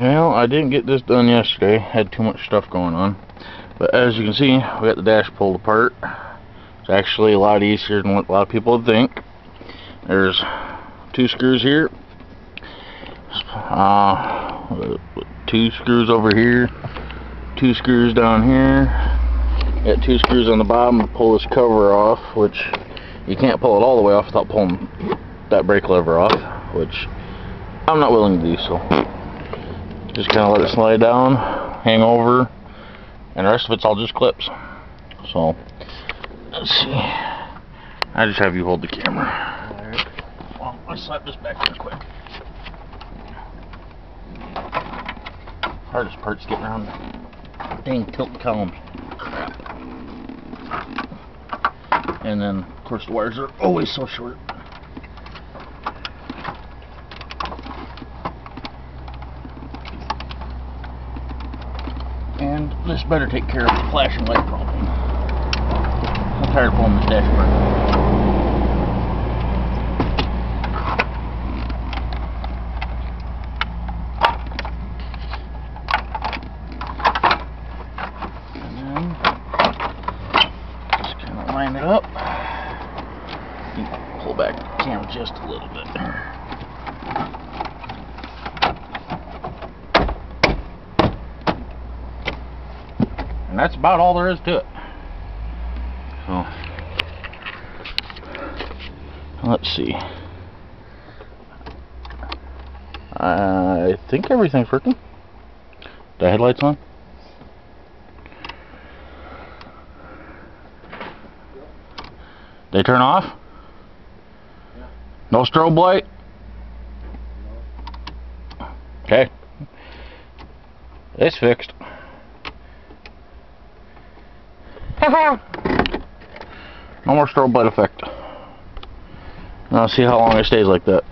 Well, I didn't get this done yesterday. Had too much stuff going on. But as you can see, we got the dash pulled apart. It's actually a lot easier than what a lot of people would think. There's two screws here. Uh, two screws over here. Two screws down here. Got two screws on the bottom to pull this cover off, which you can't pull it all the way off without pulling that brake lever off, which I'm not willing to do so. Just kind of let it slide down, hang over, and the rest of it's all just clips. So, let's see. I just have you hold the camera. Well, let's slap this back real quick. Hardest part's getting around dang tilt columns. Crap. And then, of course, the wires are always so short. And this better take care of the flashing light problem. I'm tired of pulling this dashboard. And then just kind of line it up. Pull back the camera just a little bit. That's about all there is to it. So, let's see. I think everything's working. The headlights on? They turn off? No strobe light? Okay. It's fixed. No more strobe light effect. Now see how long it stays like that.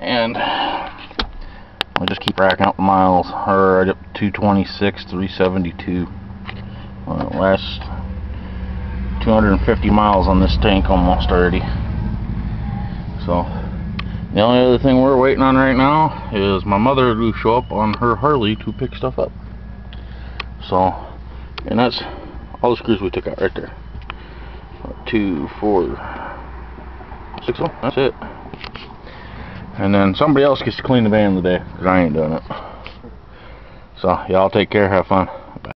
And I'll just keep racking up miles. Or right up to 226, 372. Well, last 250 miles on this tank almost already. So, the only other thing we're waiting on right now is my mother to show up on her Harley to pick stuff up. So, and that's all the screws we took out right there. Two, four, six of them. That's it. And then somebody else gets to clean the van today, because I ain't doing it. So, y'all take care. Have fun.